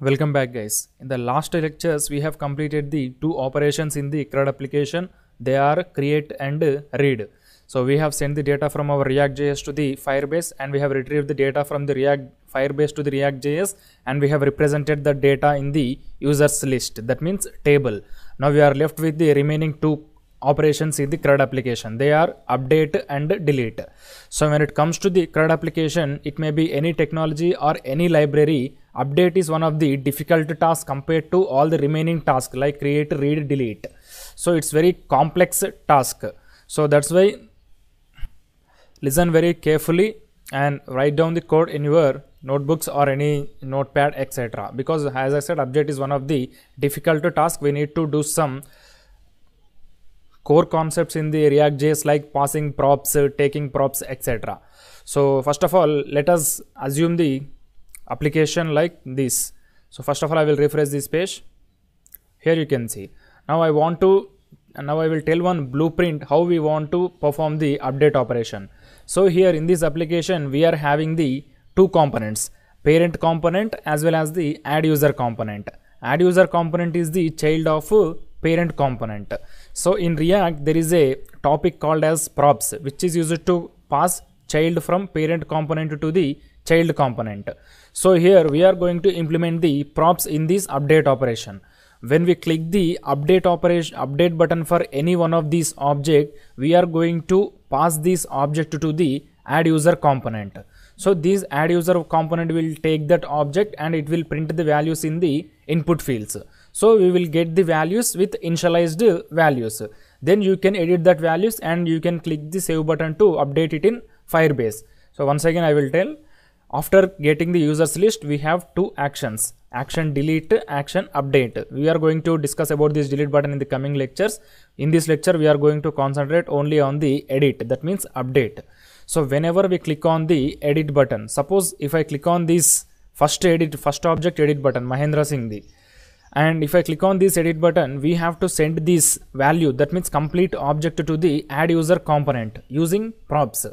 welcome back guys. In the last lectures we have completed the two operations in the CRUD application. They are create and read. So we have sent the data from our react.js to the firebase and we have retrieved the data from the react firebase to the react.js and we have represented the data in the users list. That means table. Now we are left with the remaining two operations in the CRUD application. They are update and delete. So when it comes to the CRUD application, it may be any technology or any library. Update is one of the difficult tasks compared to all the remaining tasks like create, read, delete. So it's very complex task. So that's why listen very carefully and write down the code in your notebooks or any notepad etc because as i said update is one of the difficult task we need to do some core concepts in the React.js like passing props, uh, taking props, etc. So first of all, let us assume the application like this. So first of all, I will refresh this page. Here you can see. Now I want to, now I will tell one blueprint how we want to perform the update operation. So here in this application, we are having the two components, parent component as well as the add user component. Add user component is the child of uh, parent component. So in React, there is a topic called as props, which is used to pass child from parent component to the child component. So here we are going to implement the props in this update operation. When we click the update operation update button for any one of these object, we are going to pass this object to the add user component. So this add user component will take that object and it will print the values in the input fields. So we will get the values with initialized values. Then you can edit that values and you can click the save button to update it in Firebase. So once again I will tell after getting the users list we have two actions action delete action update we are going to discuss about this delete button in the coming lectures in this lecture we are going to concentrate only on the edit that means update so whenever we click on the edit button suppose if i click on this first edit first object edit button mahendra singh the and if I click on this edit button we have to send this value. That means complete object to the add user component using props.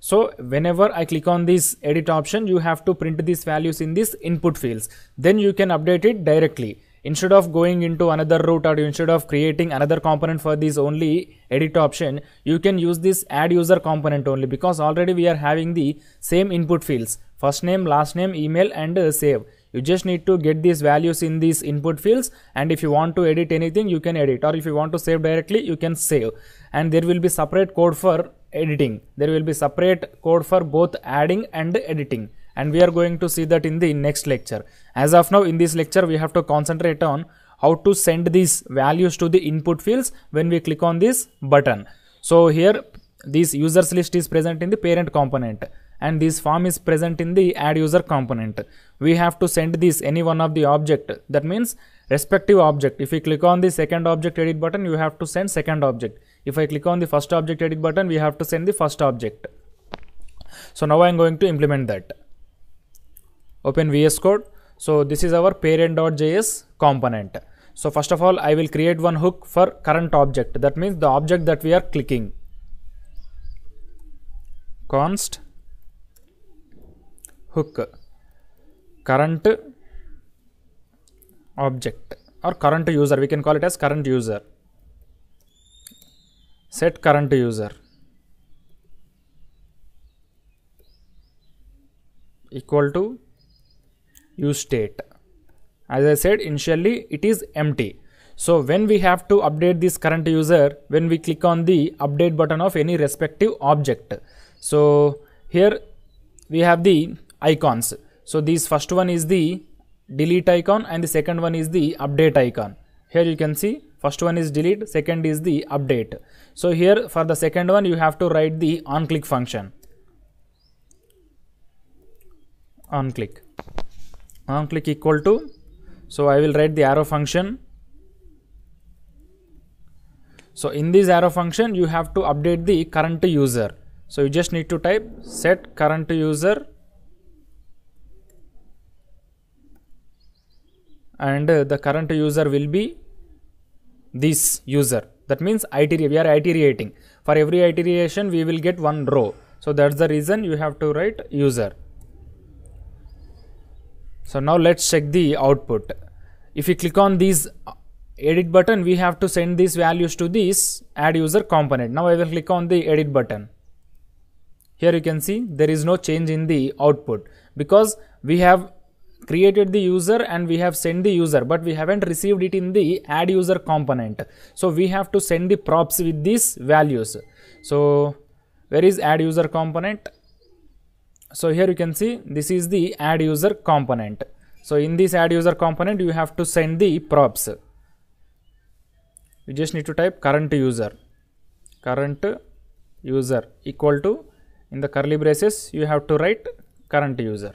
So whenever I click on this edit option you have to print these values in this input fields. Then you can update it directly instead of going into another route or instead of creating another component for this only edit option you can use this add user component only because already we are having the same input fields. First name last name email and uh, save. You just need to get these values in these input fields and if you want to edit anything you can edit. Or if you want to save directly you can save. And there will be separate code for editing. There will be separate code for both adding and editing and we are going to see that in the next lecture. As of now in this lecture we have to concentrate on how to send these values to the input fields when we click on this button. So here this users list is present in the parent component and this form is present in the add user component. We have to send this any one of the object. That means respective object. If we click on the second object edit button you have to send second object. If i click on the first object edit button we have to send the first object. So now i am going to implement that open vs code. So this is our parent.js component. So first of all i will create one hook for current object. That means the object that we are clicking. Const hook current object or current user. We can call it as current user. Set current user equal to use state. As i said initially it is empty. So when we have to update this current user when we click on the update button of any respective object. So here we have the icons. So this first one is the delete icon and the second one is the update icon. Here you can see first one is delete second is the update. So here for the second one you have to write the on click function. On click on click equal to so i will write the arrow function. So in this arrow function you have to update the current user. So you just need to type set current user and uh, the current user will be this user. That means iter we are iterating for every iteration we will get one row. So that's the reason you have to write user so now let's check the output. If you click on these edit button we have to send these values to this add user component. Now i will click on the edit button. Here you can see there is no change in the output because we have created the user and we have sent the user but we haven't received it in the add user component. So we have to send the props with these values. So where is add user component so here you can see this is the add user component. So in this add user component you have to send the props. You just need to type current user. Current user equal to in the curly braces you have to write current user.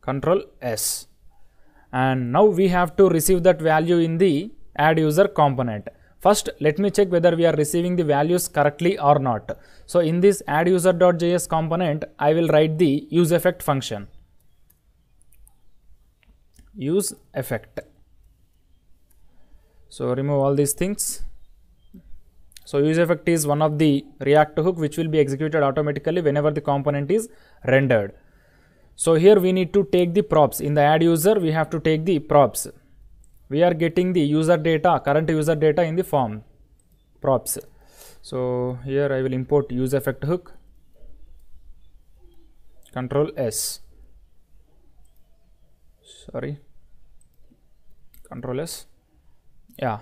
Control s. And now we have to receive that value in the add user component First, let me check whether we are receiving the values correctly or not. So, in this add user.js component, I will write the use effect function. Use effect. So, remove all these things. So, use effect is one of the React hook which will be executed automatically whenever the component is rendered. So, here we need to take the props. In the add user, we have to take the props we are getting the user data current user data in the form props. So here i will import use effect hook. Control s. Sorry. Control s. Yeah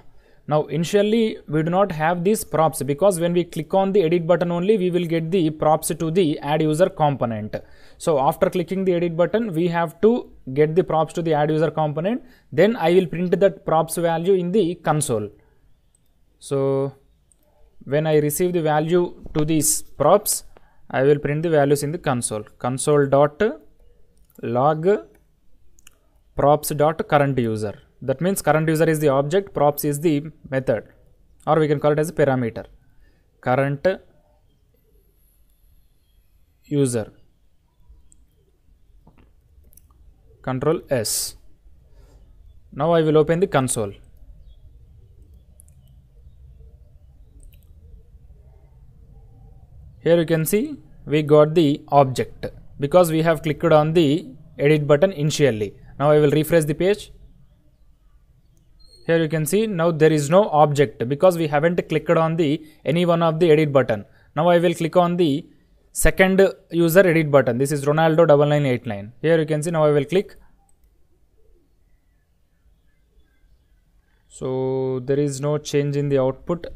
now initially we do not have these props because when we click on the edit button only we will get the props to the add user component so after clicking the edit button, we have to get the props to the add user component. Then I will print that props value in the console. So when I receive the value to these props, I will print the values in the console. Console dot log props dot current user. That means current user is the object, props is the method, or we can call it as a parameter. Current user control S. Now I will open the console. Here you can see we got the object because we have clicked on the edit button initially. Now I will refresh the page. Here you can see now there is no object because we haven't clicked on the any one of the edit button. Now I will click on the second user edit button. This is ronaldo 9989 here you can see now i will click. So there is no change in the output.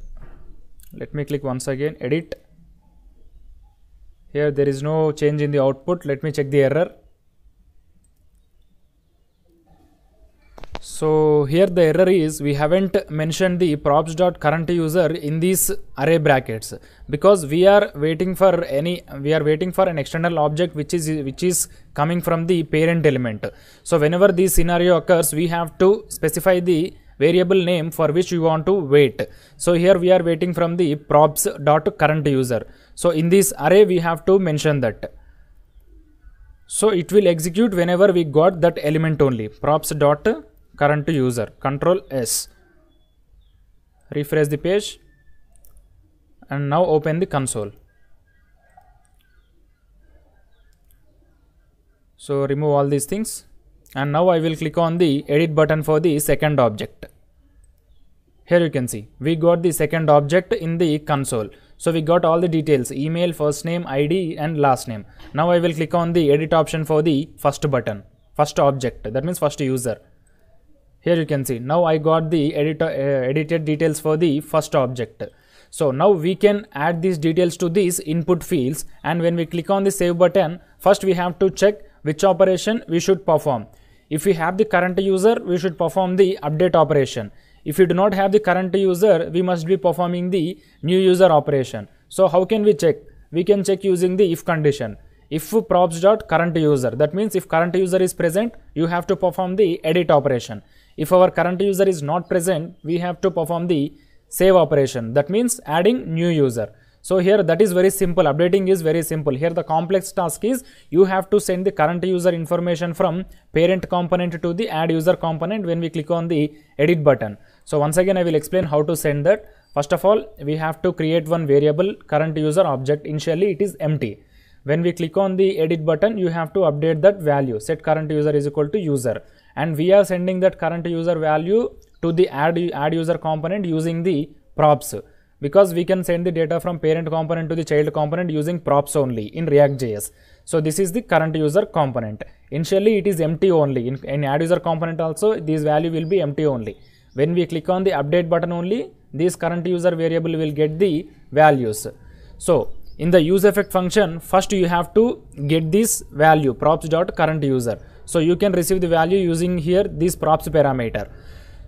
Let me click once again edit. Here there is no change in the output. Let me check the error So here the error is we haven't mentioned the props dot current user in these array brackets because we are waiting for any we are waiting for an external object which is which is coming from the parent element. So whenever this scenario occurs we have to specify the variable name for which we want to wait. So here we are waiting from the props dot current user. So in this array we have to mention that. So it will execute whenever we got that element only props dot current user control s. Refresh the page and now open the console. So remove all these things and now I will click on the edit button for the second object. Here you can see we got the second object in the console. So we got all the details email first name id and last name. Now I will click on the edit option for the first button first object that means first user here you can see now I got the editor, uh, edited details for the first object. So now we can add these details to these input fields and when we click on the save button first we have to check which operation we should perform. If we have the current user we should perform the update operation. If we do not have the current user we must be performing the new user operation. So how can we check? We can check using the if condition if props dot current user that means if current user is present you have to perform the edit operation if our current user is not present, we have to perform the save operation. That means adding new user. So here that is very simple. Updating is very simple. Here the complex task is you have to send the current user information from parent component to the add user component when we click on the edit button. So once again I will explain how to send that. First of all, we have to create one variable current user object. Initially it is empty. when we click on the edit button you have to update that value set current user is equal to user and we are sending that current user value to the add add user component using the props. Because we can send the data from parent component to the child component using props only in react.js so this is the current user component. Initially it is empty only. In, in add user component also this value will be empty only. When we click on the update button only this current user variable will get the values. So in the use effect function first you have to get this value props dot current user so you can receive the value using here this props parameter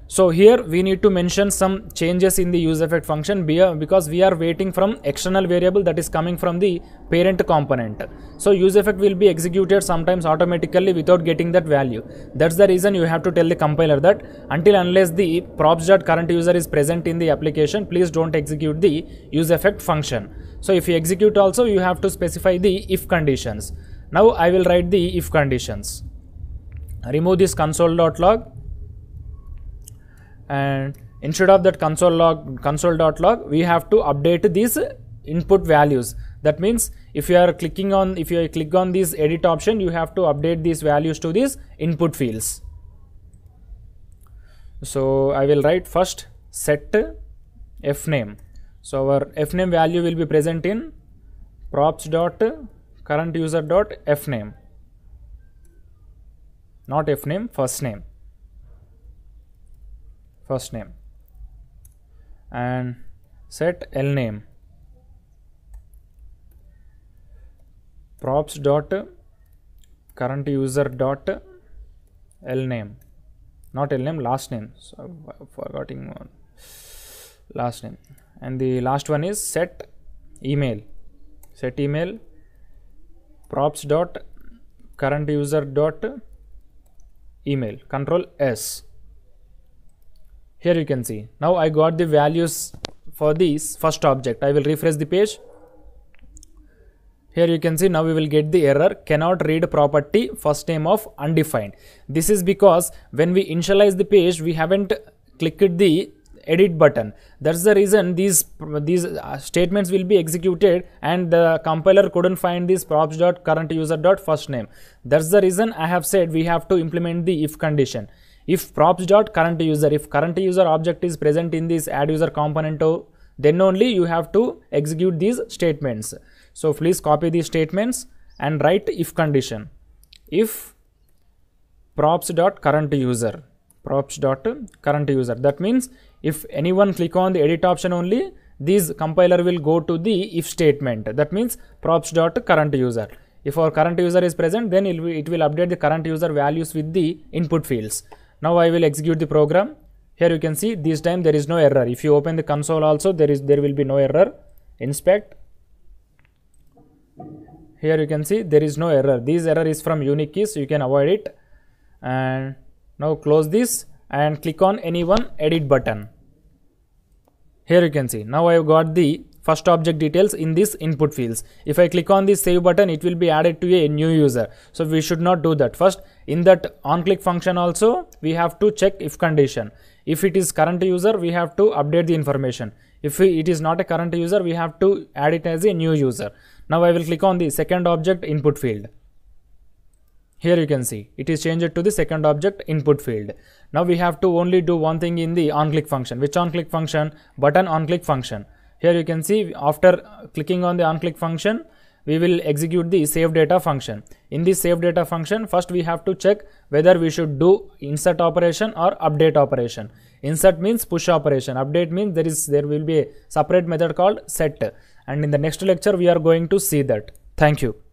so here we need to mention some changes in the use effect function uh, because we are waiting from external variable that is coming from the parent component. So use effect will be executed sometimes automatically without getting that value. That's the reason you have to tell the compiler that until unless the props.current user is present in the application, please don't execute the use effect function. So if you execute also, you have to specify the if conditions. Now I will write the if conditions. Remove this console.log and instead of that console log console.log we have to update these input values. That means if you are clicking on if you click on this edit option you have to update these values to these input fields. So i will write first set f name. So our f name value will be present in props dot current user dot fname not if name first name. First name. And set l name. Props dot current user dot l name. Not l name last name. So forgetting one. Last name. And the last one is set email. Set email. Props dot current user dot email. Control s. Here you can see. Now I got the values for this first object. I will refresh the page. Here you can see now we will get the error. Cannot read property first name of undefined. This is because when we initialize the page we haven't clicked the edit button. That's the reason these these uh, statements will be executed and the compiler couldn't find this props dot current user dot first name. That's the reason i have said we have to implement the if condition. If props dot current user if current user object is present in this add user component then only you have to execute these statements. So please copy these statements and write if condition. If props dot current user props dot current user that means if anyone click on the edit option only this compiler will go to the if statement. That means props dot current user. If our current user is present then it will, it will update the current user values with the input fields. Now I will execute the program. Here you can see this time there is no error. If you open the console also there is there will be no error. Inspect. Here you can see there is no error. This error is from unique keys. You can avoid it. And now close this and click on any one edit button here you can see now I have got the first object details in this input fields. If I click on this save button, it will be added to a new user. So we should not do that. First, in that on click function also, we have to check if condition. If it is current user, we have to update the information. If it is not a current user, we have to add it as a new user. Now I will click on the second object input field. Here you can see it is changed to the second object input field. Now we have to only do one thing in the on click function. Which on click function? Button on click function. Here you can see after clicking on the onClick function, we will execute the save data function. In the save data function, first we have to check whether we should do insert operation or update operation. Insert means push operation. Update means there is there will be a separate method called set. And in the next lecture, we are going to see that. Thank you.